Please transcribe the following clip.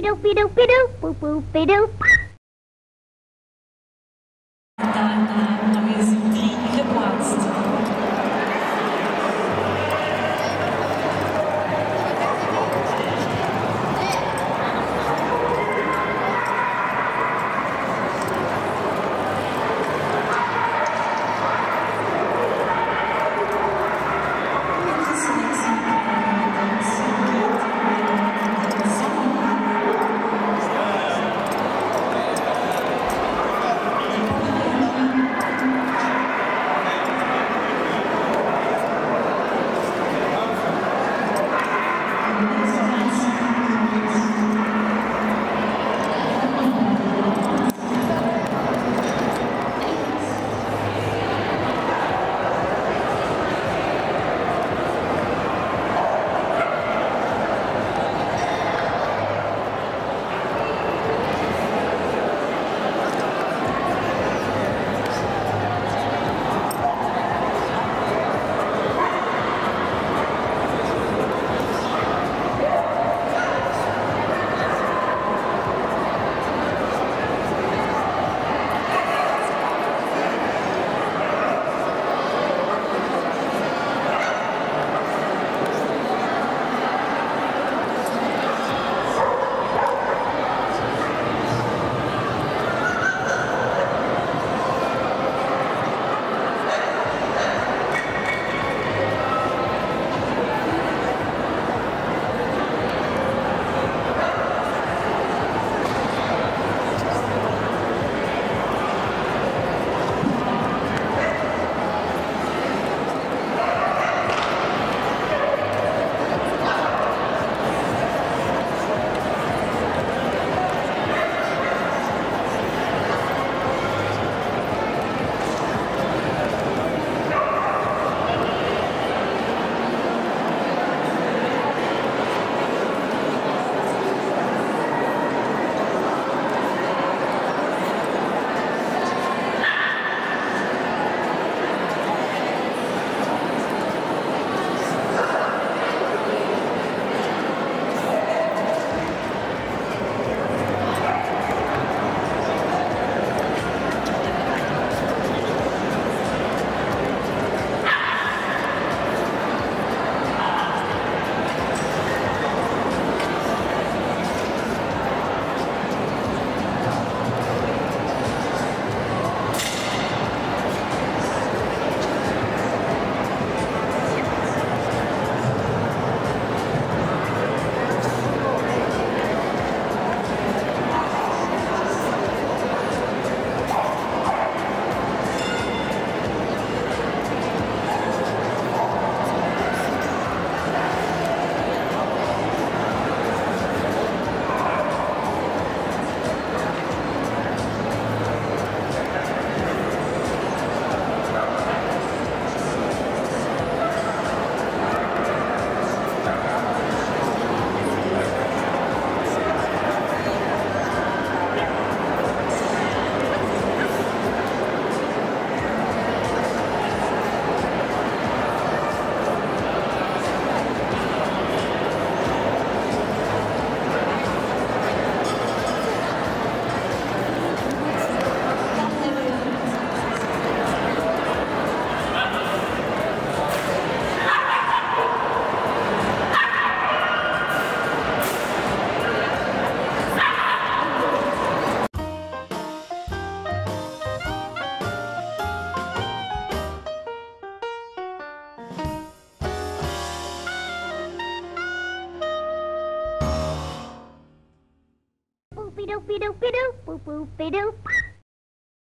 Boopy doopy doopy doop, boop boopy doop. Doopy doopy doop, boop boopy doop.